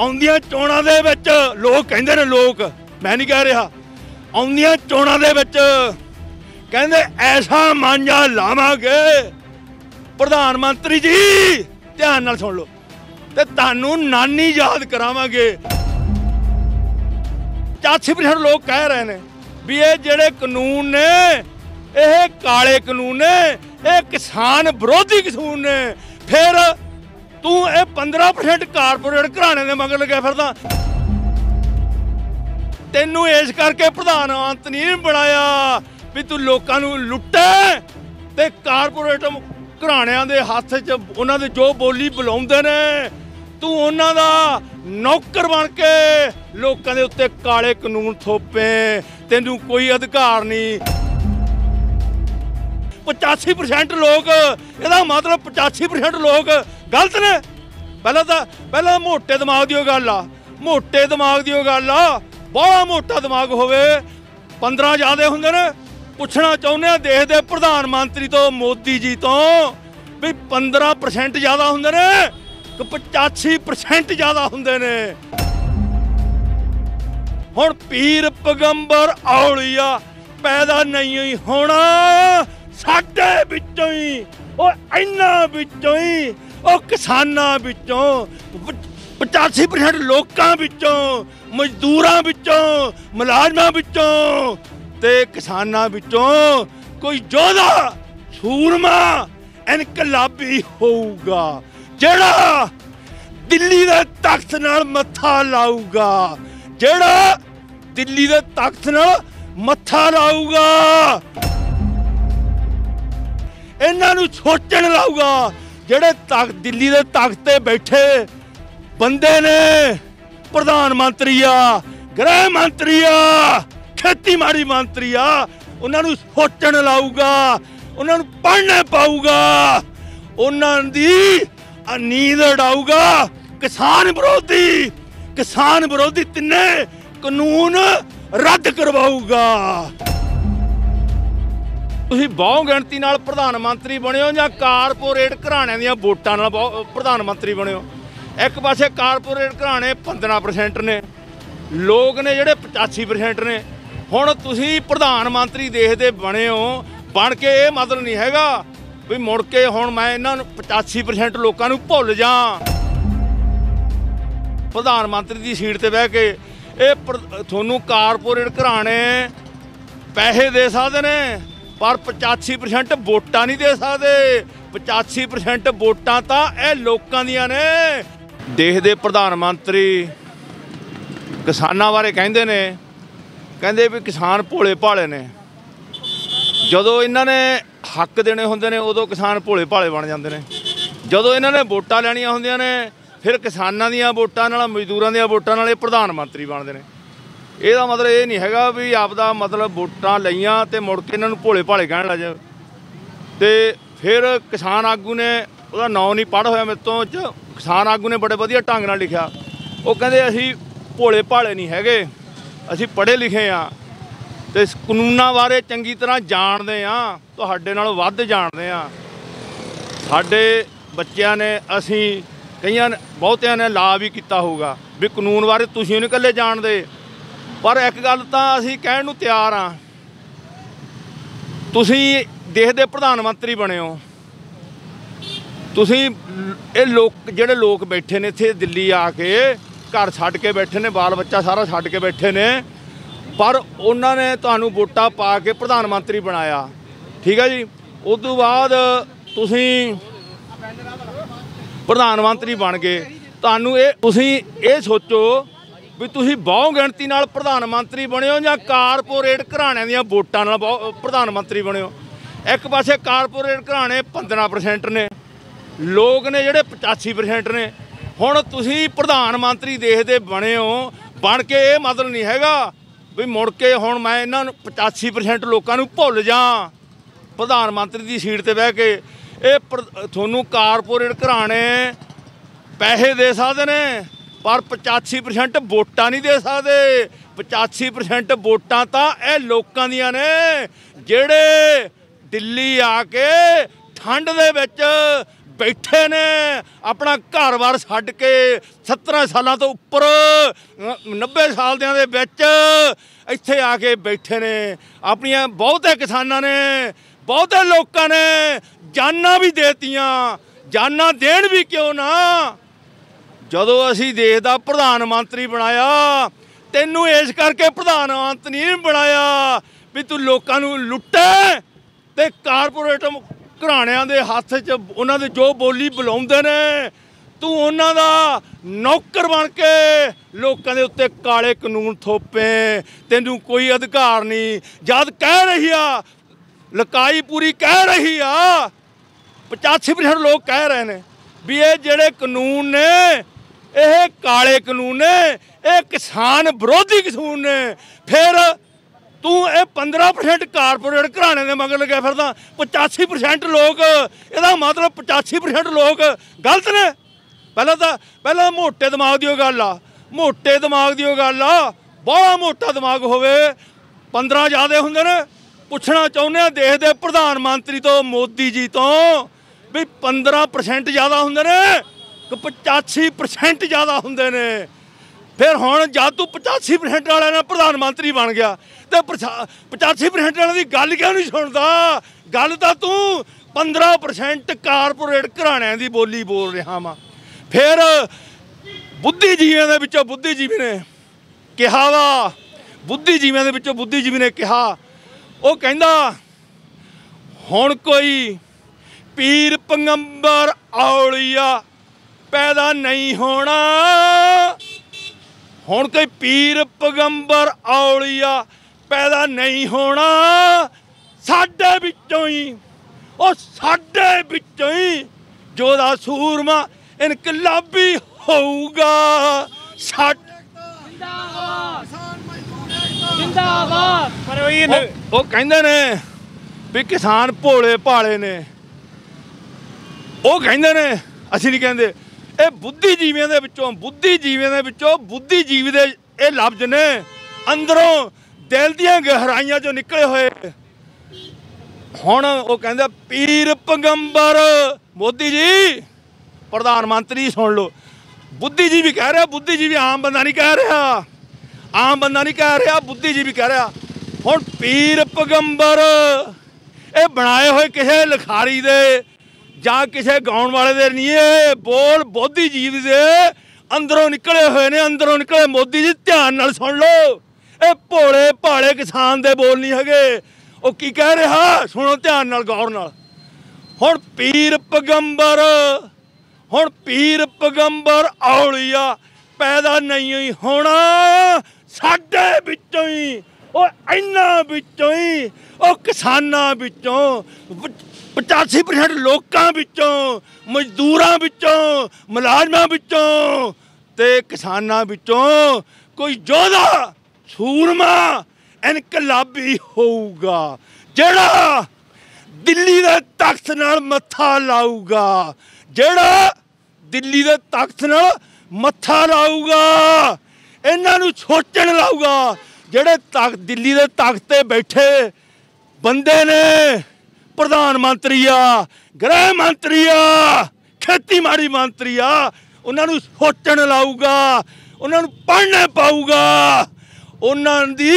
ਆਉਂਦੀਆਂ ਚੋਣਾਂ ਦੇ ਵਿੱਚ ਲੋਕ ਕਹਿੰਦੇ ਨੇ ਲੋਕ, ਮੈਂ ਨਹੀਂ ਕਹਿ ਰਿਹਾ। ਆਉਂਦੀਆਂ ਚੋਣਾਂ ਦੇ ਵਿੱਚ ਕਹਿੰਦੇ ਐਸਾ ਮਾਂਜਾ ਲਾਵਾਂਗੇ। ਪ੍ਰਧਾਨ ਮੰਤਰੀ ਜੀ, ਧਿਆਨ ਨਾਲ ਸੁਣ ਲਓ। ਤੇ ਤੁਹਾਨੂੰ ਨਾਨੀ ਯਾਦ ਕਰਾਵਾਂਗੇ। 80% ਲੋਕ ਕਹਿ ਰਹੇ ਨੇ ਵੀ ਇਹ ਜਿਹੜੇ ਕਾਨੂੰਨ ਨੇ, ਇਹ ਕਾਲੇ ਕਾਨੂੰਨ ਨੇ, ਇਹ ਕਿਸਾਨ ਵਿਰੋਧੀ ਕਾਨੂੰਨ ਨੇ, ਫਿਰ ਤੂੰ ਇਹ 15% ਕਾਰਪੋਰੇਟ ਘਰਾਣੇ ਦੇ ਮਗਰ ਲੱਗਿਆ ਫਿਰਦਾ। ਤੈਨੂੰ ਇਸ ਕਰਕੇ ਪ੍ਰਧਾਨ ਮੰਤਰੀ ਨਹੀਂ ਬਣਾਇਆ ਵੀ ਤੂੰ ਲੋਕਾਂ ਨੂੰ ਲੁੱਟੇ ਤੇ ਕਾਰਪੋਰੇਟ ਘਰਾਣਿਆਂ ਦੇ ਹੱਥ 'ਚ ਉਹਨਾਂ ਦੇ ਜੋ ਬੋਲੀ ਬੁਲਾਉਂਦੇ ਨੇ, ਤੂੰ ਉਹਨਾਂ ਦਾ ਨੌਕਰ ਬਣ ਕੇ ਲੋਕਾਂ ਦੇ ਉੱਤੇ ਕਾਲੇ ਕਾਨੂੰਨ ਥੋਪੇ, ਤੈਨੂੰ ਕੋਈ ਅਧਿਕਾਰ ਨਹੀਂ। 85% ਲੋਕ, ਇਹਦਾ ਮਤਲਬ 85% ਲੋਕ ਗਲਤ ਨੇ? ਪਹਿਲਾਂ ਤਾਂ ਪਹਿਲਾਂ ਮੋਟੇ ਦਿਮਾਗ ਦੀ ਉਹ ਗੱਲ ਆ। ਮੋਟੇ ਦਿਮਾਗ ਦੀ ਉਹ ਗੱਲ ਆ। ਬੜਾ ਮੋਟਾ ਦਿਮਾਗ ਹੋਵੇ। 15 ਜ਼ਿਆਦੇ ਹੁੰਦੇ ਨੇ। ਪੁੱਛਣਾ ਚਾਹੁੰਦੇ ਆ ਦੇਸ਼ ਦੇ ਪ੍ਰਧਾਨ ਮੰਤਰੀ ਤੋਂ, ਮੋਦੀ ਜੀ ਤੋਂ ਵੀ 15% ਜ਼ਿਆਦਾ ਹੁੰਦੇ ਨੇ ਕਿ 85% ਜ਼ਿਆਦਾ ਹੁੰਦੇ ਨੇ। ਹੁਣ ਪੀਰ ਪਗੰਬਰ ਔਲੀਆ ਪੈਦਾ ਨਹੀਂ ਹੋਣਾ ਸਾਡੇ ਵਿੱਚੋਂ ਹੀ, ਉਹ ਇੰਨਾ ਵਿੱਚੋਂ ਹੀ ਉਹ ਕਿਸਾਨਾਂ ਵਿੱਚੋਂ 85% ਲੋਕਾਂ ਵਿੱਚੋਂ, ਮਜ਼ਦੂਰਾਂ ਵਿੱਚੋਂ, ਮੁਲਾਜ਼ਮਾਂ ਵਿੱਚੋਂ ਤੇ ਕਿਸਾਨਾਂ ਵਿੱਚੋਂ ਕੋਈ ਯੋਧਾ ਸੂਰਮਾ, ਇਨਕਲਾਬੀ ਹੋਊਗਾ, ਜਿਹੜਾ ਦਿੱਲੀ ਦੇ ਤਖਤ ਨਾਲ ਮੱਥਾ ਲਾਊਗਾ, ਜਿਹੜਾ ਦਿੱਲੀ ਦੇ ਤਖਤ ਨਾਲ ਮੱਥਾ ਲਾਊਗਾ। ਇਹਨਾਂ ਨੂੰ ਸੋਚਣ ਲਾਊਗਾ ਜਿਹੜੇ ਤਖਤ ਦਿੱਲੀ ਦੇ ਤਖਤ ਤੇ ਬੈਠੇ ਬੰਦੇ ਨੇ, ਪ੍ਰਧਾਨ ਮੰਤਰੀ ਆ, ਗ੍ਰਹਿ ਮੰਤਰੀ ਆ, ਖੇਤੀਬਾੜੀ ਮੰਤਰੀ ਆ, ਉਹਨਾਂ ਨੂੰ ਸੋਚਣ ਲਾਊਗਾ, ਉਹਨਾਂ ਨੂੰ ਪੜ੍ਹਨਾ ਪਾਊਗਾ, ਉਹਨਾਂ ਦੀ ਨੀਂਦ ਉਡਾਊਗਾ ਕਿਸਾਨ ਵਿਰੋਧੀ ਕਿਸਾਨ ਵਿਰੋਧੀ ਤਿੰਨੇ ਕਾਨੂੰਨ ਰੱਦ ਕਰਵਾਊਗਾ। ਤੁਸੀਂ ਬਹੁ ਗਿਣਤੀ ਨਾਲ ਪ੍ਰਧਾਨ ਮੰਤਰੀ ਬਣਿਓ ਜਾਂ ਕਾਰਪੋਰੇਟ ਘਰਾਣਿਆਂ ਦੀਆਂ ਵੋਟਾਂ ਨਾਲ ਬਹੁ- ਪ੍ਰਧਾਨ ਮੰਤਰੀ ਬਣਿਓ? ਇੱਕ ਪਾਸੇ ਕਾਰਪੋਰੇਟ ਘਰਾਣੇ 15% ਨੇ, ਲੋਕ ਨੇ ਜਿਹੜੇ 85% ਨੇ। ਹੁਣ ਤੁਸੀਂ ਪ੍ਰਧਾਨ ਮੰਤਰੀ ਦੇਸ਼ ਦੇ ਬਣੇ ਹੋ ਬਣ ਕੇ ਇਹ ਮਤਲਬ ਨਹੀਂ ਹੈਗਾ ਵੀ ਮੁੜ ਕੇ ਹੁਣ ਮੈਂ ਇਹਨਾਂ ਨੂੰ 85% ਲੋਕਾਂ ਨੂੰ ਭੁੱਲ ਜਾ ਪ੍ਰਧਾਨ ਮੰਤਰੀ ਦੀ ਸੀਟ ਤੇ ਬਹਿ ਕੇ ਇਹ ਪ੍ਰ- ਤੁਹਾਨੂੰ ਕਾਰਪੋਰੇਟ ਘਰਾਣੇ ਪੈਸੇ ਦੇ ਸਕਦੇ ਨੇ ਪਰ 85% ਵੋਟਾਂ ਨਹੀਂ ਦੇ ਸਕਦੇ। 85% ਵੋਟਾਂ ਤਾਂ ਇਹ ਲੋਕਾਂ ਦੀਆਂ ਨੇ। ਦੇਸ਼ ਦੇ ਪ੍ਰਧਾਨ ਮੰਤਰੀ ਕਿਸਾਨਾਂ ਬਾਰੇ ਕਹਿੰਦੇ ਨੇ। ਕਹਿੰਦੇ ਵੀ ਕਿਸਾਨ ਭੋਲੇ ਭਾਲੇ ਨੇ। ਜਦੋਂ ਇਹਨਾਂ ਨੇ ਹੱਕ ਦੇਣੇ ਹੁੰਦੇ ਨੇ, ਉਦੋਂ ਕਿਸਾਨ ਭੋਲੇ ਭਾਲੇ ਬਣ ਜਾਂਦੇ ਨੇ। ਜਦੋਂ ਇਹਨਾਂ ਨੇ ਵੋਟਾਂ ਲੈਣੀਆਂ ਹੁੰਦੀਆਂ ਨੇ, ਫਿਰ ਕਿਸਾਨਾਂ ਦੀਆਂ ਵੋਟਾਂ ਨਾਲ, ਮਜ਼ਦੂਰਾਂ ਦੀਆਂ ਵੋਟਾਂ ਨਾਲ ਇਹ ਪ੍ਰਧਾਨ ਮੰਤਰੀ ਬਣਦੇ ਨੇ। ਇਹਦਾ ਮਤਲਬ ਇਹ ਨਹੀਂ ਹੈਗਾ ਵੀ ਆਪਦਾ ਮਤਲਬ ਵੋਟਾਂ ਲਈਆਂ ਤੇ ਮੁੜ ਕੇ ਇਹਨਾਂ ਨੂੰ ਭੋਲੇ ਭਾਲੇ ਕਹਿਣ ਲੱਗ ਜਾ ਤੇ ਫਿਰ ਕਿਸਾਨ ਆਗੂ ਨੇ ਉਹਦਾ ਨਾਂ ਨਹੀਂ ਪੜ੍ਹ ਹੋਇਆ ਮੇਰੇ ਤੋਂ ਚ ਕਿਸਾਨ ਆਗੂ ਨੇ ਬੜੇ ਵਧੀਆ ਢੰਗ ਨਾਲ ਲਿਖਿਆ। ਉਹ ਕਹਿੰਦੇ ਅਸੀਂ ਭੋਲੇ ਭਾਲੇ ਨਹੀਂ ਹੈਗੇ, ਅਸੀਂ ਪੜ੍ਹੇ ਲਿਖੇ ਆ। ਤੇ ਕਾਨੂੰਨਾਂ ਬਾਰੇ ਚੰਗੀ ਤਰ੍ਹਾਂ ਜਾਣਦੇ ਆ, ਤੁਹਾਡੇ ਨਾਲੋਂ ਵੱਧ ਜਾਣਦੇ ਆ। ਸਾਡੇ ਬੱਚਿਆਂ ਨੇ, ਅਸੀਂ ਕਈਆਂ ਬਹੁਤਿਆਂ ਨੇ ਲਾ ਵੀ ਕੀਤਾ ਹੋਊਗਾ ਵੀ ਕਾਨੂੰਨ ਬਾਰੇ ਤੁਸੀਂ ਨਹੀਂ ਇਕੱਲੇ ਜਾਣਦੇ। ਪਰ ਇੱਕ ਗੱਲ ਤਾਂ ਅਸੀਂ ਕਹਿਣ ਨੂੰ ਤਿਆਰ ਆ ਤੁਸੀਂ ਦੇਸ਼ ਦੇ ਪ੍ਰਧਾਨ ਮੰਤਰੀ ਬਣੇ ਹੋ। ਤੁਸੀਂ ਇਹ ਲੋਕ, ਜਿਹੜੇ ਲੋਕ ਬੈਠੇ ਨੇ ਇੱਥੇ ਦਿੱਲੀ ਆ ਕੇ, ਘਰ ਛੱਡ ਕੇ ਬੈਠੇ ਨੇ, ਬਾਲ ਬੱਚਾ ਸਾਰਾ ਛੱਡ ਕੇ ਬੈਠੇ ਨੇ। ਪਰ ਉਹਨਾਂ ਨੇ ਤੁਹਾਨੂੰ ਵੋਟਾਂ ਪਾ ਕੇ ਪ੍ਰਧਾਨ ਮੰਤਰੀ ਬਣਾਇਆ। ਠੀਕ ਹੈ ਜੀ? ਉਸ ਤੋਂ ਬਾਅਦ ਤੁਸੀਂ ਪ੍ਰਧਾਨ ਮੰਤਰੀ ਬਣ ਗਏ। ਤੁਹਾਨੂੰ ਇਹ, ਤੁਸੀਂ ਇਹ ਸੋਚੋ ਵੀ ਤੁਸੀਂ ਬਹੁ ਗਿਣਤੀ ਨਾਲ ਪ੍ਰਧਾਨ ਮੰਤਰੀ ਬਣਿਓ ਜਾਂ ਕਾਰਪੋਰੇਟ ਘਰਾਣਿਆਂ ਦੀਆਂ ਵੋਟਾਂ ਨਾਲ ਬਹੁ- ਪ੍ਰਧਾਨ ਮੰਤਰੀ ਬਣਿਓ? ਇੱਕ ਪਾਸੇ ਕਾਰਪੋਰੇਟ ਘਰਾਣੇ 15% ਨੇ, ਲੋਕ ਨੇ ਜਿਹੜੇ 85% ਨੇ। ਹੁਣ ਤੁਸੀਂ ਪ੍ਰਧਾਨ ਮੰਤਰੀ ਦੇਸ਼ ਦੇ ਬਣੇ ਹੋ ਬਣ ਕੇ ਇਹ ਮਤਲਬ ਨਹੀਂ ਹੈਗਾ ਵੀ ਮੁੜ ਕੇ ਹੁਣ ਮੈਂ ਇਹਨਾਂ ਨੂੰ 85% ਲੋਕਾਂ ਨੂੰ ਭੁੱਲ ਜਾ, ਪ੍ਰਧਾਨ ਮੰਤਰੀ ਦੀ ਸੀਟ ਤੇ ਬਹਿ ਕੇ। ਇਹ ਪ੍ਰ- ਤੁਹਾਨੂੰ ਕਾਰਪੋਰੇਟ ਘਰਾਣੇ ਪੈਸੇ ਦੇ ਸਕਦੇ ਨੇ ਪਰ 85% ਵੋਟਾਂ ਨਹੀਂ ਦੇ ਸਕਦੇ। 85% ਵੋਟਾਂ ਤਾਂ ਇਹ ਲੋਕਾਂ ਦੀਆਂ ਨੇ ਜਿਹੜੇ ਦਿੱਲੀ ਆ ਕੇ ਠੰਡ ਦੇ ਵਿੱਚ ਬੈਠੇ ਨੇ। ਆਪਣਾ ਘਰ-ਬਾਰ ਛੱਡ ਕੇ 17 ਸਾਲਾਂ ਤੋਂ ਉੱਪਰ ਅ, 90 ਸਾਲ ਦਿਆਂ ਦੇ ਵਿੱਚ ਇੱਥੇ ਆ ਕੇ ਬੈਠੇ ਨੇ। ਆਪਣੀਆਂ ਬਹੁਤੇ ਕਿਸਾਨਾਂ ਨੇ ਬਹੁਤੇ ਲੋਕਾਂ ਨੇ ਜਾਨਾਂ ਵੀ ਦੇਤੀਆਂ। ਜਾਨਾਂ ਦੇਣ ਵੀ ਕਿਉਂ ਨਾ? ਜਦੋਂ ਅਸੀਂ ਦੇਸ਼ ਦਾ ਪ੍ਰਧਾਨ ਮੰਤਰੀ ਬਣਾਇਆ, ਤੈਨੂੰ ਇਸ ਕਰਕੇ ਪ੍ਰਧਾਨ ਮੰਤਰੀ ਨਹੀਂ ਬਣਾਇਆ ਵੀ ਤੂੰ ਲੋਕਾਂ ਨੂੰ ਲੁੱਟੇ ਤੇ ਕਾਰਪੋਰੇਟ ਘਰਾਣਿਆਂ ਦੇ ਹੱਥ 'ਚ ਉਹਨਾਂ ਦੇ ਜੋ ਬੋਲੀ ਬੁਲਾਉਂਦੇ ਨੇ, ਤੂੰ ਉਹਨਾਂ ਦਾ ਨੌਕਰ ਬਣ ਕੇ ਲੋਕਾਂ ਦੇ ਉੱਤੇ ਕਾਲੇ ਕਾਨੂੰਨ ਥੋਪੇ, ਤੈਨੂੰ ਕੋਈ ਅਧਿਕਾਰ ਨਹੀਂ। ਜਦ ਕਹਿ ਰਹੀ ਆ, ਲਕਾਈ ਪੂਰੀ ਕਹਿ ਰਹੀ ਆ 85% ਲੋਕ ਕਹਿ ਰਹੇ ਨੇ ਵੀ ਇਹ ਜਿਹੜੇ ਕਾਨੂੰਨ ਨੇ ਇਹ ਕਾਲੇ ਕਾਨੂੰਨ ਨੇ, ਇਹ ਕਿਸਾਨ ਵਿਰੋਧੀ ਕਾਨੂੰਨ ਨੇ। ਫਿਰ ਤੂੰ ਇਹ 15% ਕਾਰਪੋਰੇਟ ਘਰਾਣੇ ਦੇ ਮਗਰ ਲੱਗਿਆ ਫਿਰਦਾ 85% ਲੋਕ, ਇਹਦਾ ਮਤਲਬ 85% ਲੋਕ ਗਲਤ ਨੇ। ਪਹਿਲਾਂ ਤਾਂ, ਪਹਿਲਾਂ ਮੋਟੇ ਦਿਮਾਗ ਦੀ ਉਹ ਗੱਲ ਆ, ਮੋਟੇ ਦਿਮਾਗ ਦੀ ਉਹ ਗੱਲ ਆ ਬਹੁਤ ਮੋਟਾ ਦਿਮਾਗ ਹੋਵੇ। 15 ਜ਼ਿਆਦੇ ਹੁੰਦੇ ਨੇ। ਪੁੱਛਣਾ ਚਾਹੁੰਦੇ ਆ ਦੇਸ਼ ਦੇ ਪ੍ਰਧਾਨ ਮੰਤਰੀ ਤੋਂ, ਮੋਦੀ ਜੀ ਤੋਂ, ਵੀ 15% ਜ਼ਿਆਦਾ ਹੁੰਦੇ ਨੇ। ਕਿ 85% ਜ਼ਿਆਦਾ ਹੁੰਦੇ ਨੇ। ਫਿਰ ਹੁਣ ਜਦ ਤੂੰ 85% ਵਾਲਿਆਂ ਨਾਲ ਪ੍ਰਧਾਨ ਮੰਤਰੀ ਬਣ ਗਿਆ, ਤੇ ਪਰਛਾ- 85% ਵਾਲਿਆਂ ਦੀ ਗੱਲ ਕਿਉਂ ਨਹੀਂ ਸੁਣਦਾ? ਗੱਲ ਤਾਂ ਤੂੰ 15% ਕਾਰਪੋਰੇਟ ਘਰਾਣਿਆਂ ਦੀ ਬੋਲੀ ਬੋਲ ਰਿਹਾ ਵਾ। ਫਿਰ ਬੁੱਧੀਜੀਵੀਆਂ ਦੇ ਵਿੱਚੋਂ ਬੁੱਧੀਜੀਵੀ ਨੇ ਕਿਹਾ ਵਾ, ਬੁੱਧੀਜੀਵੀਆਂ ਦੇ ਵਿੱਚੋਂ ਬੁੱਧੀਜੀਵੀ ਨੇ ਕਿਹਾ, ਉਹ ਕਹਿੰਦਾ, ਹੁਣ ਕੋਈ ਪੀਰ ਪੰਗੰਬਰ ਔਲੀਆ ਪੈਦਾ ਨਹੀਂ ਹੋਣਾ। ਹੁਣ ਕੋਈ ਪੀਰ ਪੈਗੰਬਰ ਔਲੀਆ ਪੈਦਾ ਨਹੀਂ ਹੋਣਾ। ਸਾਡੇ ਵਿੱਚੋਂ ਹੀ ਉਹ ਸਾਡੇ ਵਿੱਚੋਂ ਹੀ ਜੋਦਾ ਸੂਰਮਾ ਇਨਕਲਾਬੀ ਹੋਊਗਾ। ਸਾਡੇ ਜਿੰਦਾਬਾਦ। ਪਰ ਉਹ ਇਹ ਉਹ- ਉਹ ਕਹਿੰਦੇ ਨੇ ਵੀ ਕਿਸਾਨ ਭੋਲੇ ਭਾਲੇ ਨੇ। ਉਹ ਕਹਿੰਦੇ ਨੇ ਅਸੀਂ ਨਹੀਂ ਕਹਿੰਦੇ ਇਹ ਬੁੱਧੀਜੀਵੀਆਂ ਦੇ ਵਿੱਚੋਂ, ਬੁੱਧੀ ਬੁੱਧੀਜੀਵੀਆਂ ਦੇ ਵਿੱਚੋਂ ਬੁੱਧੀਜੀਵੀ ਦੇ ਇਹ ਲਫ਼ਜ਼ ਨੇ। ਅੰਦਰੋਂ ਦਿਲ ਦੀਆਂ ਗਹਿਰਾਈਆਂ ਚੋਂ ਨਿਕਲੇ ਹੋਏ। ਹੁਣ ਉਹ ਕਹਿੰਦਾ ਪੀਰ ਪੈਗੰਬਰ। ਮੋਦੀ ਜੀ, ਪ੍ਰਧਾਨ ਮੰਤਰੀ ਸੁਣ ਲਓ। ਬੁੱਧੀ ਜੀ ਵੀ ਕਹਿ ਰਿਹਾ, ਬੁੱਧੀ ਬੁੱਧੀਜੀਵੀ ਆਮ ਬੰਦਾ ਨਹੀਂ ਕਹਿ ਰਿਹਾ। ਆਮ ਬੰਦਾ ਨਹੀਂ ਕਹਿ ਰਿਹਾ, ਬੁੱਧੀ ਜੀ ਵੀ ਕਹਿ ਰਿਹਾ। ਹੁਣ ਪੀਰ ਪੈਗੰਬਰ, ਇਹ ਬਣਾਏ ਹੋਏ ਕਿਸੇ ਲਿਖਾਰੀ ਦੇ ਜਾਂ ਕਿਸੇ ਗਾਉਣ ਵਾਲੇ ਦੇ ਨਹੀਂ ਇਹ ਬੋਲ ਬੁੱਧੀਜੀਵੀ ਦੇ ਅੰਦਰੋਂ ਨਿਕਲੇ ਹੋਏ ਨੇ, ਅੰਦਰੋਂ ਨਿਕਲੇ ਮੋਦੀ ਜੀ, ਧਿਆਨ ਨਾਲ ਸੁਣ ਲਓ। ਇਹ ਭੋਲੇ ਭਾਲੇ ਕਿਸਾਨ ਦੇ ਬੋਲ ਨਹੀਂ ਹੈਗੇ। ਉਹ ਕੀ ਕਹਿ ਰਿਹਾ? ਸੁਣੋ ਧਿਆਨ ਨਾਲ, ਗੌਰ ਨਾਲ। ਹੁਣ ਪੀਰ ਪੈਗੰਬਰ, ਹੁਣ ਪੀਰ ਪੈਗੰਬਰ ਔਲੀਆ ਪੈਦਾ ਨਹੀਂ ਹੋਈ ਹੋਣਾ। ਸਾਡੇ ਵਿੱਚੋਂ ਹੀ, ਉਹ ਇੰਨਾ ਵਿੱਚੋਂ ਹੀ, ਉਹ ਕਿਸਾਨਾਂ ਵਿੱਚੋਂ 85% ਲੋਕਾਂ ਵਿੱਚੋਂ, ਮਜ਼ਦੂਰਾਂ ਵਿੱਚੋਂ, ਮੁਲਾਜ਼ਮਾਂ ਵਿੱਚੋਂ ਤੇ ਕਿਸਾਨਾਂ ਵਿੱਚੋਂ ਕੋਈ ਯੋਧਾ, ਸੂਰਮਾ, ਇਨਕਲਾਬੀ ਹੋਊਗਾ, ਜਿਹੜਾ ਦਿੱਲੀ ਦੇ ਤਖਤ ਨਾਲ ਮੱਥਾ ਲਾਊਗਾ, ਜਿਹੜਾ ਦਿੱਲੀ ਦੇ ਤਖਤ ਨਾਲ ਮੱਥਾ ਲਾਊਗਾ, ਇਹਨਾਂ ਨੂੰ ਸੋਚਣ ਲਾਊਗਾ, ਜਿਹੜੇ ਤਖਤ ਦਿੱਲੀ ਦੇ ਤਖਤ ਤੇ ਬੈਠੇ ਬੰਦੇ ਨੇ। ਪ੍ਰਧਾਨ ਮੰਤਰੀ ਆ ਗ੍ਰਹਿ ਮੰਤਰੀ ਆ ਖੇਤੀਬਾੜੀ ਮੰਤਰੀ ਆ ਉਹਨਾਂ ਨੂੰ ਸੋਚਣ ਲਾਊਗਾ, ਉਹਨਾਂ ਨੂੰ ਪੜ੍ਹਨੇ ਪਾਊਗਾ, ਉਹਨਾਂ ਦੀ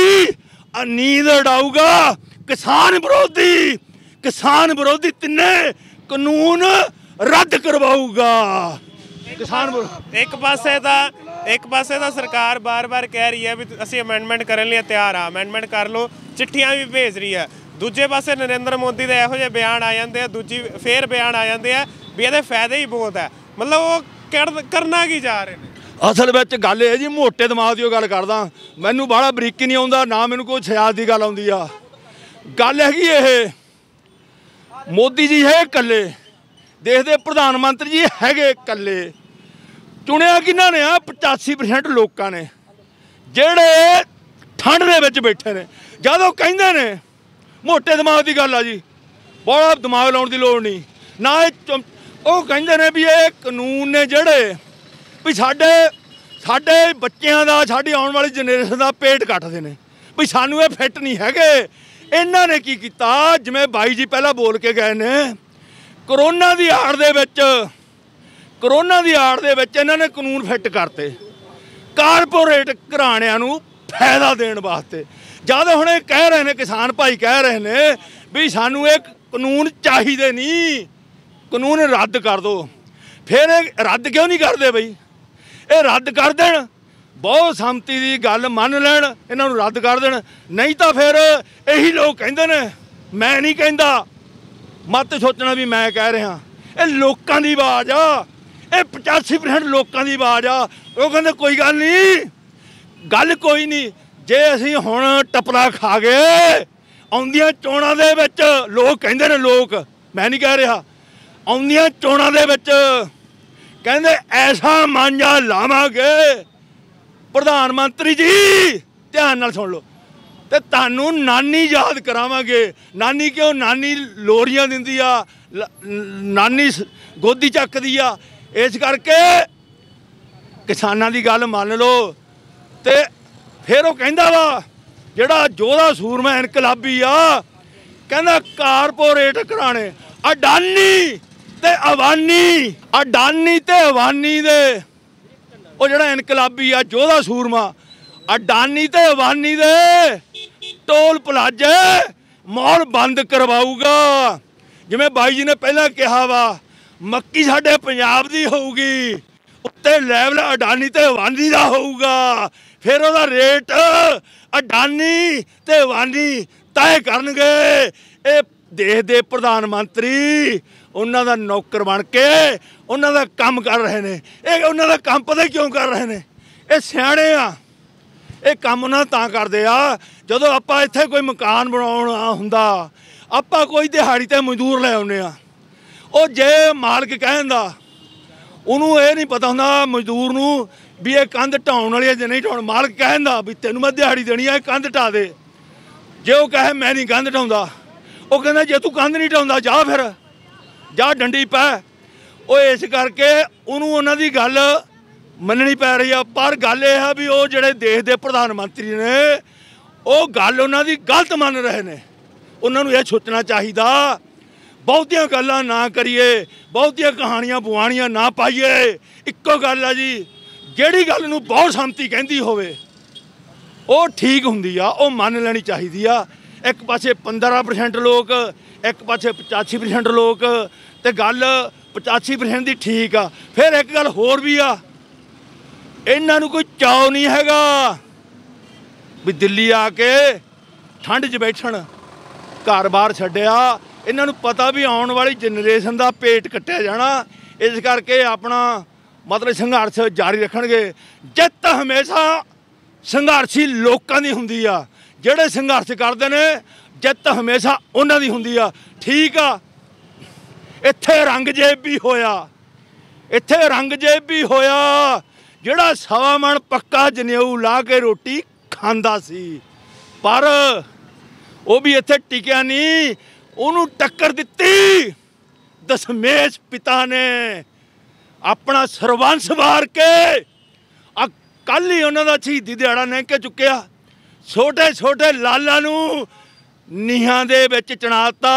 ਨੀਂਦ ਉਡਾਊਗਾ ਕਿਸਾਨ ਵਿਰੋਧੀ ਕਿਸਾਨ ਵਿਰੋਧੀ ਤਿੰਨੇ ਕਾਨੂੰਨ ਰੱਦ ਕਰਵਾਊਗਾ। ਕਿਸਾਨ ਇੱਕ ਪਾਸੇ ਤਾਂ, ਇੱਕ ਪਾਸੇ ਤਾਂ ਸਰਕਾਰ ਬਾਰ-ਬਾਰ ਕਹਿ ਰਹੀ ਹੈ ਵੀ ਅਸੀਂ ਅਮੈਂਡਮੈਂਟ ਕਰਨ ਲਈ ਤਿਆਰ ਆ ਅਮੈਂਡਮੈਂਟ ਕਰ ਲਓ, ਚਿੱਠੀਆਂ ਵੀ ਭੇਜ ਰਹੀ ਹੈ। ਦੂਜੇ ਪਾਸੇ ਨਰਿੰਦਰ ਮੋਦੀ ਦੇ ਇਹੋ ਜਿਹੇ ਬਿਆਨ ਆ ਜਾਂਦੇ ਆ, ਦੂਜੀ ਫੇਰ ਬਿਆਨ ਆ ਜਾਂਦੇ ਆ ਵੀ ਇਹਦੇ ਫਾਇਦੇ ਹੀ ਬਹੁਤ ਹੈ ਮਤਲਬ ਉਹ ਕਰ- ਕਰਨਾ ਕੀ ਜਾ ਰਹੇ ਨੇ? ਅਸਲ ਵਿੱਚ ਗੱਲ ਇਹ ਜੀ, ਮੋਟੇ ਦਿਮਾਗ ਦੀ ਉਹ ਗੱਲ ਕਰਦਾ। ਮੈਨੂੰ ਬਾਹਲਾ ਬਰੀਕੀ ਨਹੀਂ ਆਉਂਦਾ, ਨਾ ਮੈਨੂੰ ਕੋਈ ਸਿਆਸਤ ਦੀ ਗੱਲ ਆਉਂਦੀ ਆ। ਗੱਲ ਹੈਗੀ ਇਹ, ਮੋਦੀ ਜੀ ਹੈ ਇਕੱਲੇ। ਦੇਸ਼ ਦੇ ਪ੍ਰਧਾਨ ਮੰਤਰੀ ਜੀ ਹੈਗੇ ਇਕੱਲੇ। ਚੁਣਿਆ ਕਿਹਨਾਂ ਨੇ ਆ? 85% ਲੋਕਾਂ ਨੇ। ਜਿਹੜੇ ਠੰਡ ਦੇ ਵਿੱਚ ਬੈਠੇ ਨੇ। ਜਦੋਂ ਕਹਿੰਦੇ ਨੇ ਮੋਟੇ ਦਿਮਾਗ ਦੀ ਗੱਲ ਆ ਜੀ। ਬੜਾ ਦਿਮਾਗ ਲਾਉਣ ਦੀ ਲੋੜ ਨਹੀਂ। ਨਾ ਇਹ ਚੁੰ- ਉਹ ਕਹਿੰਦੇ ਨੇ ਵੀ ਇਹ ਕਾਨੂੰਨ ਨੇ ਜਿਹੜੇ ਵੀ ਸਾਡੇ ਸਾਡੇ ਬੱਚਿਆਂ ਦਾ, ਸਾਡੀ ਆਉਣ ਵਾਲੀ ਜਨਰੇਸ਼ਨ ਦਾ ਪੇਟ ਕੱਟਦੇ ਨੇ। ਵੀ ਸਾਨੂੰ ਇਹ ਫਿੱਟ ਨਹੀਂ ਹੈਗੇ। ਇਹਨਾਂ ਨੇ ਕੀ ਕੀਤਾ? ਜਿਵੇਂ ਬਾਈ ਜੀ ਪਹਿਲਾਂ ਬੋਲ ਕੇ ਗਏ ਨੇ, ਕਰੋਨਾ ਦੀ ਆੜ ਦੇ ਵਿੱਚ, ਕਰੋਨਾ ਦੀ ਆੜ ਦੇ ਵਿੱਚ ਇਹਨਾਂ ਨੇ ਕਾਨੂੰਨ ਫਿੱਟ ਕਰਤੇ। ਕਾਰਪੋਰੇਟ ਘਰਾਣਿਆਂ ਨੂੰ ਫਾਇਦਾ ਦੇਣ ਵਾਸਤੇ। ਜਦ ਹੁਣ ਇਹ ਕਹਿ ਰਹੇ ਨੇ, ਕਿਸਾਨ ਭਾਈ ਕਹਿ ਰਹੇ ਨੇ ਵੀ ਸਾਨੂੰ ਇਹ ਕਾਨੂੰਨ ਚਾਹੀਦੇ ਨਹੀਂ। ਕਾਨੂੰਨ ਰੱਦ ਕਰ ਦਿਓ ਫਿਰ ਇਹ ਰੱਦ ਕਿਉਂ ਨਹੀਂ ਕਰਦੇ ਬਈ? ਇਹ ਰੱਦ ਕਰ ਦੇਣ, ਬਹੁਤ ਸੰਮਤੀ ਦੀ ਗੱਲ ਮੰਨ ਲੈਣ, ਇਹਨਾਂ ਨੂੰ ਰੱਦ ਕਰ ਦੇਣ। ਨਹੀਂ ਤਾਂ ਫਿਰ ਇਹੀ ਲੋਕ ਕਹਿੰਦੇ ਨੇ, ਮੈਂ ਨਹੀਂ ਕਹਿੰਦਾ। ਮਤ ਸੋਚਣਾ ਵੀ ਮੈਂ ਕਹਿ ਰਿਹਾ। ਇਹ ਲੋਕਾਂ ਦੀ ਆਵਾਜ਼ ਆ। ਇਹ 85% ਲੋਕਾਂ ਦੀ ਆਵਾਜ਼ ਆ। ਉਹ ਕਹਿੰਦੇ ਕੋਈ ਗੱਲ ਨਹੀਂ। ਗੱਲ ਕੋਈ ਨਹੀਂ। ਜੇ ਅਸੀਂ ਹੁਣ ਟਪਰਾ ਖਾ ਗਏ, ਆਉਂਦੀਆਂ ਚੋਣਾਂ ਦੇ ਵਿੱਚ ਲੋਕ ਕਹਿੰਦੇ ਨੇ ਲੋਕ, ਮੈਂ ਨਹੀਂ ਕਹਿ ਰਿਹਾ, ਆਉਂਦੀਆਂ ਚੋਣਾਂ ਦੇ ਵਿੱਚ ਕਹਿੰਦੇ ਐਸਾ ਮਾਂਜਾ ਲਾਵਾਂਗੇ। ਪ੍ਰਧਾਨ ਮੰਤਰੀ ਜੀ, ਧਿਆਨ ਨਾਲ ਸੁਣ ਲਓ, ਤੇ ਤੁਹਾਨੂੰ ਨਾਨੀ ਯਾਦ ਕਰਾਵਾਂਗੇ। ਨਾਨੀ ਕਿਉਂ? ਨਾਨੀ ਲੋਰੀਆਂ ਦਿੰਦੀ ਆ, ਲ- ਨਾਨੀ ਸ- ਗੋਦੀ ਚੱਕਦੀ ਆ। ਇਸ ਕਰਕੇ ਕਿਸਾਨਾਂ ਦੀ ਗੱਲ ਮੰਨ ਲਓ, ਤੇ ਫਿਰ ਉਹ ਕਹਿੰਦਾ ਵਾ, ਜਿਹੜਾ ਜੋਧਾ ਸੂਰਮਾ ਇਨਕਲਾਬੀ ਆ, ਕਹਿੰਦਾ ਕਾਰਪੋਰੇਟ ਘਰਾਣੇ ਅਡਾਨੀ ਤੇ ਅਵਾਨੀ, ਅਡਾਨੀ ਤੇ ਅਵਾਨੀ ਦੇ। ਉਹ ਜਿਹੜਾ ਇਨਕਲਾਬੀ ਆ, ਜੋਧਾ ਸੂਰਮਾ, ਅਡਾਨੀ ਤੇ ਅਵਾਨੀ ਦੇ, ਟੋਲ ਪਲਾਜੇ ਮਾਲ ਬੰਦ ਕਰਵਾਊਗਾ। ਜਿਵੇਂ ਬਾਈ ਜੀ ਨੇ ਪਹਿਲਾਂ ਕਿਹਾ ਵਾ, ਮੱਕੀ ਸਾਡੇ ਪੰਜਾਬ ਦੀ ਹੋਊਗੀ, ਉੱਤੇ ਲੈਵਲ ਅਡਾਨੀ ਤੇ ਅਵਾਨੀ ਦਾ ਹੋਊਗਾ। ਫਿਰ ਉਹਦਾ ਰੇਟ ਅਡਾਨੀ ਤੇ ਅਵਾਨੀ ਤੈਅ ਕਰਨਗੇ। ਇਹ ਦੇਸ਼ ਦੇ ਪ੍ਰਧਾਨ ਮੰਤਰੀ ਉਹਨਾਂ ਦਾ ਨੌਕਰ ਬਣ ਕੇ ਉਹਨਾਂ ਦਾ ਕੰਮ ਕਰ ਰਹੇ ਨੇ। ਇਹ ਉਹਨਾਂ ਦਾ ਕੰਮ ਪਤਾ ਕਿਉਂ ਕਰ ਰਹੇ ਨੇ? ਇਹ ਸਿਆਣੇ ਆ। ਇਹ ਕੰਮ ਉਹਨਾਂ ਤਾਂ ਕਰਦੇ ਆ, ਜਦੋਂ ਆਪਾਂ ਇੱਥੇ ਕੋਈ ਮਕਾਨ ਬਣਾਉਣਾ ਹੁੰਦਾ, ਆਪਾਂ ਕੋਈ ਦਿਹਾੜੀ ਤੇ ਮਜ਼ਦੂਰ ਲੈ ਆਉਂਦੇ ਆ। ਉਹ ਜੇ ਮਾਲਕ ਕਹਿੰਦਾ, ਉਹਨੂੰ ਇਹ ਨਹੀਂ ਪਤਾ ਹੁੰਦਾ ਮਜ਼ਦੂਰ ਨੂੰ ਵੀ ਇਹ ਕੰਧ ਢਾਉਣ ਵਾਲੀ ਹੈ ਜਾਂ ਨਹੀਂ ਢਾਉਣ। ਮਾਲਕ ਕਹਿੰਦਾ ਵੀ ਤੈਨੂੰ ਮੈਂ ਦਿਹਾੜੀ ਦੇਣੀ ਹੈ ਇਹ ਕੰਧ ਢਾ ਦੇ। ਜੇ ਉਹ ਕਹੇ ਮੈਂ ਨਹੀਂ ਕੰਧ ਢਾਉਂਦਾ, ਉਹ ਕਹਿੰਦਾ ਜੇ ਤੂੰ ਕੰਧ ਨਹੀਂ ਢਾਉਂਦਾ, ਜਾ ਫਿਰ। ਜਾ ਡੰਡੀ ਪੈ। ਉਹ ਇਸ ਕਰਕੇ ਉਹਨੂੰ ਉਹਨਾਂ ਦੀ ਗੱਲ ਮੰਨਣੀ ਪੈ ਰਹੀ ਆ। ਪਰ ਗੱਲ ਇਹ ਆ ਵੀ ਉਹ ਜਿਹੜੇ ਦੇਸ਼ ਦੇ ਪ੍ਰਧਾਨ ਮੰਤਰੀ ਨੇ, ਉਹ ਗੱਲ ਉਹਨਾਂ ਦੀ ਗਲਤ ਮੰਨ ਰਹੇ ਨੇ। ਉਹਨਾਂ ਨੂੰ ਇਹ ਸੋਚਣਾ ਚਾਹੀਦਾ, ਬਹੁਤੀਆਂ ਗੱਲਾਂ ਨਾ ਕਰੀਏ, ਬਹੁਤੀਆਂ ਕਹਾਣੀਆਂ ਬੁਆਣੀਆਂ ਨਾ ਪਾਈਏ। ਇੱਕੋ ਗੱਲ ਆ ਜੀ ਜਿਹੜੀ ਗੱਲ ਨੂੰ ਬਹੁਤ ਸੰਮਤੀ ਕਹਿੰਦੀ ਹੋਵੇ, ਉਹ ਠੀਕ ਹੁੰਦੀ ਆ, ਉਹ ਮੰਨ ਲੈਣੀ ਚਾਹੀਦੀ ਆ। ਇੱਕ ਪਾਸੇ 15% ਲੋਕ, ਇੱਕ ਪਾਸੇ 85% ਲੋਕ, ਤੇ ਗੱਲ 85% ਦੀ ਠੀਕ ਆ। ਫਿਰ ਇੱਕ ਗੱਲ ਹੋਰ ਵੀ ਆ, ਇਹਨਾਂ ਨੂੰ ਕੋਈ ਚਾਅ ਨਹੀਂ ਹੈਗਾ ਵੀ ਦਿੱਲੀ ਆ ਕੇ ਠੰਡ 'ਚ ਬੈਠਣ ਘਰ-ਬਾਰ ਛੱਡਿਆ। ਇਹਨਾਂ ਨੂੰ ਪਤਾ ਵੀ ਆਉਣ ਵਾਲੀ ਜਨਰੇਸ਼ਨ ਦਾ ਪੇਟ ਕੱਟਿਆ ਜਾਣਾ। ਇਸ ਕਰਕੇ ਆਪਣਾ ਮਤਲਬ ਸੰਘਰਸ਼ ਜਾਰੀ ਰੱਖਣਗੇ। ਜਿੱਤ ਹਮੇਸ਼ਾ ਸੰਘਰਸ਼ੀ ਲੋਕਾਂ ਦੀ ਹੁੰਦੀ ਆ, ਜਿਹੜੇ ਸੰਘਰਸ਼ ਕਰਦੇ ਨੇ ਜਿੱਤ ਹਮੇਸ਼ਾ ਉਹਨਾਂ ਦੀ ਹੁੰਦੀ ਆ। ਠੀਕ ਆ। ਇੱਥੇ ਰੰਗਜੇਬ ਵੀ ਹੋਇਆ। ਇੱਥੇ ਰੰਗਜੇਬ ਵੀ ਹੋਇਆ। ਜਿਹੜਾ ਸਵਾ ਮਣ ਪੱਕਾ ਜਨੇਊ ਲਾ ਕੇ ਰੋਟੀ ਖਾਂਦਾ ਸੀ। ਪਰ ਉਹ ਵੀ ਇੱਥੇ ਟਿਕਿਆ ਨਹੀਂ। ਉਹਨੂੰ ਟੱਕਰ ਦਿੱਤੀ। ਦਸ਼ਮੇਸ਼ ਪਿਤਾ ਨੇ। ਆਪਣਾ ਸਰਵੰਸ ਵਾਰ ਕੇ। ਆ ਕੱਲ ਹੀ ਉਹਨਾਂ ਦਾ ਸ਼ਹੀਦੀ ਦਿਹਾੜਾ ਲੰਘ ਕੇ ਚੁੱਕਿਆ। ਛੋਟੇ ਛੋਟੇ ਲਾਲਾਂ ਨੂੰ ਨੀਹਾਂ ਦੇ ਵਿੱਚ ਚਣਾਤਾ।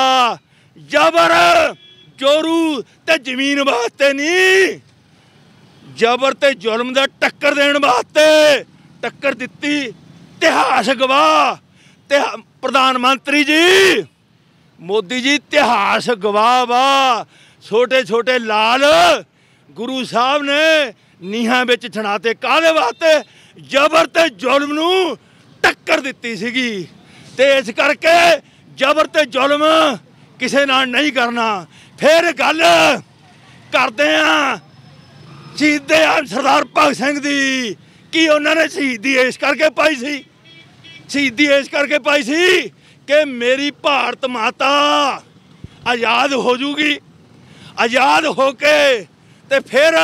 ਜ਼ਬਰ, ਜੋਰੂ ਤੇ ਜ਼ਮੀਨ ਵਾਸਤੇ ਨਹੀਂ। ਜ਼ਬਰ ਤੇ ਜ਼ੁਲਮ ਦਾ ਟੱਕਰ ਦੇਣ ਵਾਸਤੇ ਟੱਕਰ ਦਿੱਤੀ ਇਤਿਹਾਸ ਗਵਾਹ ਤੇ ਪ੍ਰਧਾਨ ਮੰਤਰੀ ਜੀ। ਮੋਦੀ ਜੀ, ਇਤਿਹਾਸ ਗਵਾਹ ਵਾ। ਛੋਟੇ ਛੋਟੇ ਲਾਲ ਗੁਰੂ ਸਾਹਿਬ ਨੇ ਨੀਹਾਂ ਵਿੱਚ ਛਣਾਤੇ ਕਾਹਦੇ ਵਾਸਤੇ? ਜ਼ਬਰ ਤੇ ਜ਼ੁਲਮ ਨੂੰ ਟੱਕਰ ਦਿੱਤੀ ਸੀਗੀ। ਤੇ ਇਸ ਕਰਕੇ ਜ਼ਬਰ ਤੇ ਜ਼ੁਲਮ ਕਿਸੇ ਨਾਲ ਨਹੀਂ ਕਰਨਾ। ਫਿਰ ਗੱਲ ਕਰਦੇ ਆ ਸ਼ਹੀਦੇ ਆ ਸਰਦਾਰ ਭਗਤ ਸਿੰਘ ਦੀ। ਕੀ ਉਹਨਾਂ ਨੇ ਸ਼ਹੀਦੀ ਇਸ ਕਰਕੇ ਪਾਈ ਸੀ? ਸ਼ਹੀਦੀ ਇਸ ਕਰਕੇ ਪਾਈ ਸੀ ਕਿ ਮੇਰੀ ਭਾਰਤ ਮਾਤਾ ਆਜ਼ਾਦ ਹੋ ਜੂਗੀ। ਆਜ਼ਾਦ ਹੋ ਕੇ ਤੇ ਫਿਰ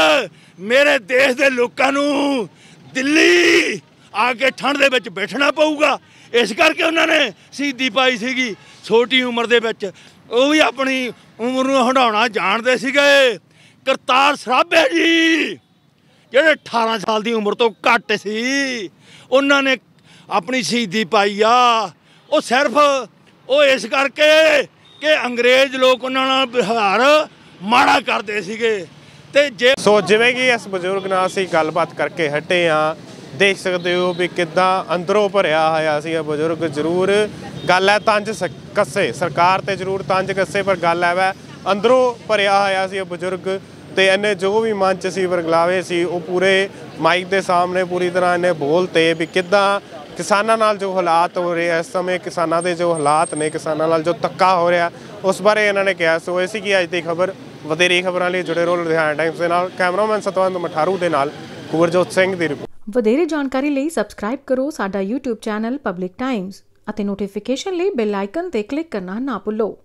ਮੇਰੇ ਦੇਸ਼ ਦੇ ਲੋਕਾਂ ਨੂੰ ਦਿੱਲੀ ਆ ਕੇ ਠੰਡ ਦੇ ਵਿੱਚ ਬੈਠਣਾ ਪਊਗਾ। ਇਸ ਕਰਕੇ ਉਹਨਾਂ ਨੇ ਸ਼ਹੀਦੀ ਪਾਈ ਸੀਗੀ ਛੋਟੀ ਉਮਰ ਦੇ ਵਿੱਚ। ਉਹ ਵੀ ਆਪਣੀ ਉਮਰ ਨੂੰ ਹੰਡਾਉਣਾ ਜਾਣਦੇ ਸੀਗੇ। ਕਰਤਾਰ ਸਰਾਭੇ ਜੀ, ਜਿਹੜੇ 18 ਸਾਲ ਦੀ ਉਮਰ ਤੋਂ ਘੱਟ ਸੀ, ਉਹਨਾਂ ਨੇ ਆਪਣੀ ਸ਼ਹੀਦੀ ਪਾਈ ਆ। ਉਹ ਸਿਰਫ ਉਹ ਇਸ ਕਰਕੇ ਕਿ ਅੰਗਰੇਜ਼ ਲੋਕ ਉਹਨਾਂ ਨਾਲ ਵਿਹਾਰ ਮਾੜਾ ਕਰਦੇ ਸੀਗੇ। ਤੇ ਜੇ ਸੋ ਜਿਵੇਂ ਕਿ ਇਸ ਬਜ਼ੁਰਗ ਨਾਲ ਅਸੀਂ ਗੱਲਬਾਤ ਕਰਕੇ ਹਟੇ ਆ ਦੇਖ ਸਕਦੇ ਹੋ ਵੀ ਕਿੱਦਾਂ ਅੰਦਰੋਂ ਭਰਿਆ ਹੋਇਆ ਸੀ ਇਹ ਬਜ਼ੁਰਗ। ਜ਼ਰੂਰ ਗੱਲ ਹੈ ਤੰਜ ਕੱਸੇ, ਸਰਕਾਰ ਤੇ ਜ਼ਰੂਰ ਤੰਜ ਕੱਸੇ ਪਰ ਗੱਲ ਹੈ ਵੈ, ਅੰਦਰੋਂ ਭਰਿਆ ਹੋਇਆ ਸੀ ਇਹ ਬਜ਼ੁਰਗ ਤੇ ਇਹਨੇ ਜੋ ਵੀ ਮਨ ਚ ਸੀ ਵਰਗਲਾਵੇ ਸੀ, ਉਹ ਪੂਰੇ ਮਾਈਕ ਦੇ ਸਾਹਮਣੇ ਪੂਰੀ ਤਰ੍ਹਾਂ ਇਹਨੇ ਬੋਲਤੇ ਵੀ ਕਿੱਦਾਂ ਕਿਸਾਨਾਂ ਨਾਲ ਜੋ ਹਾਲਾਤ ਹੋ ਰਹੇ ਇਸ ਸਮੇਂ ਕਿਸਾਨਾਂ ਦੇ ਜੋ ਹਾਲਾਤ ਨੇ, ਕਿਸਾਨਾਂ ਨਾਲ ਜੋ ਧੱਕਾ ਹੋ ਰਿਹਾ, ਉਸ ਬਾਰੇ ਇਹਨਾਂ ਨੇ ਕਿਹਾ। ਸੋ ਇਹ ਸੀ ਕਿ ਅੱਜ ਦੀ ਖਬਰ। ਵਧੇਰੇ ਖਬਰਾਂ ਲਈ ਜੁੜੇ ਰਹੋ ਲੁਧਿਆਣਾ ਟਾਈਮਸ ਦੇ ਨਾਲ। ਕੈਮਰਾਮੈਨ ਸਤਵੰਤ ਮਠਾਰੂ ਦੇ ਨਾਲ ਕੁਵਰਜੋਤ ਸਿੰਘ ਦੀ ਰਿਪੋਰਟ ਵਧੇਰੇ ਜਾਣਕਾਰੀ ਲਈ ਸਬਸਕ੍ਰਾਈਬ ਕਰੋ ਸਾਡਾ YouTube ਚੈਨਲ ਪਬਲਿਕ ਟਾਈਮਜ਼ ਅਤੇ ਨੋਟੀਫਿਕੇਸ਼ਨ ਲਈ ਬੈਲ ਆਈਕਨ ਤੇ ਕਲਿੱਕ ਕਰਨਾ ਨਾ ਭੁੱਲੋ।